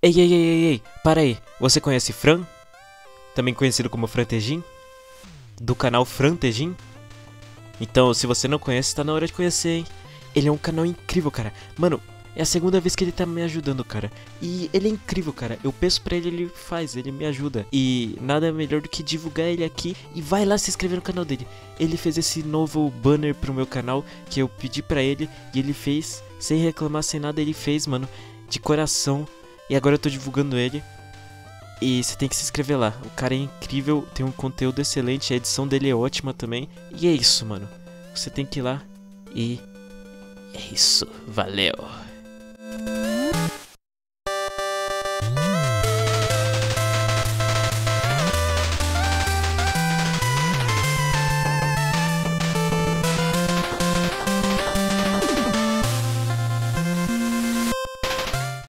Ei, ei, ei, ei, ei, para aí. Você conhece Fran? Também conhecido como Frantejin? Do canal Frantejin? Então, se você não conhece, tá na hora de conhecer, hein? Ele é um canal incrível, cara. Mano, é a segunda vez que ele tá me ajudando, cara. E ele é incrível, cara. Eu peço pra ele, ele faz, ele me ajuda. E nada melhor do que divulgar ele aqui. E vai lá se inscrever no canal dele. Ele fez esse novo banner pro meu canal que eu pedi pra ele. E ele fez, sem reclamar, sem nada, ele fez, mano. De coração. E agora eu tô divulgando ele. E você tem que se inscrever lá. O cara é incrível, tem um conteúdo excelente, a edição dele é ótima também. E é isso, mano. Você tem que ir lá e. É isso. Valeu.